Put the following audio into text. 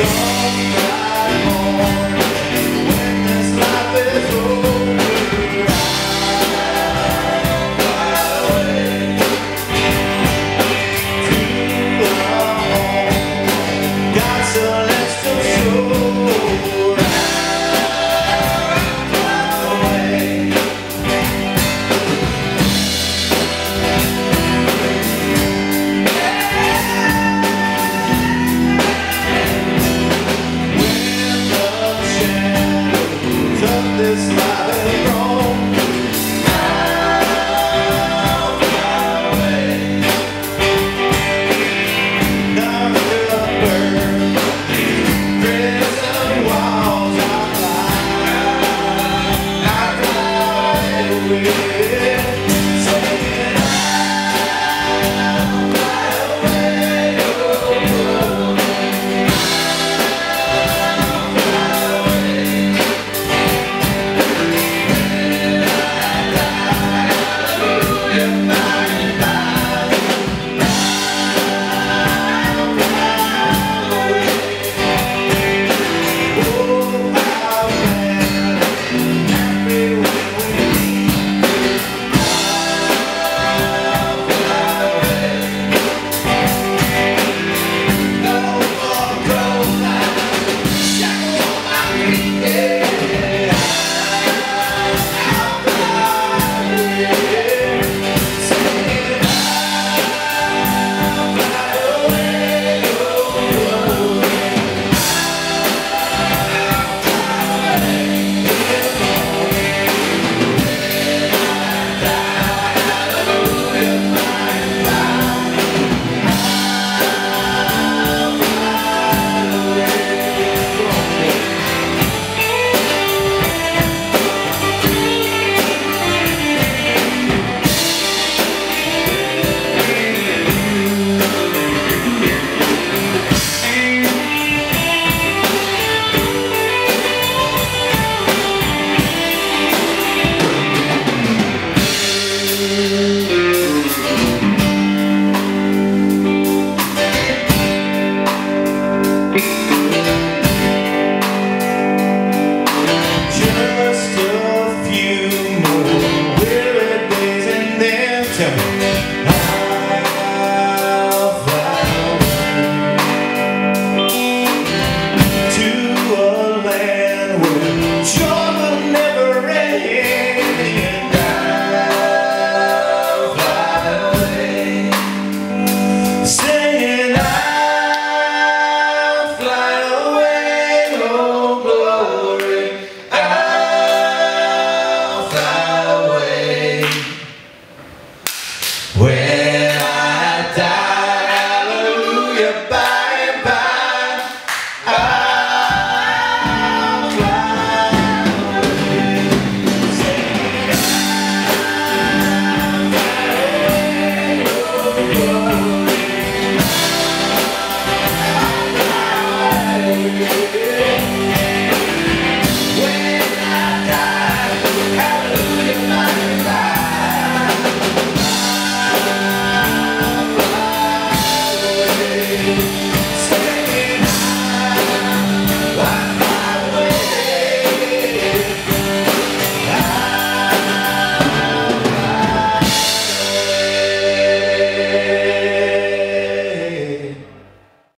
Sometime this life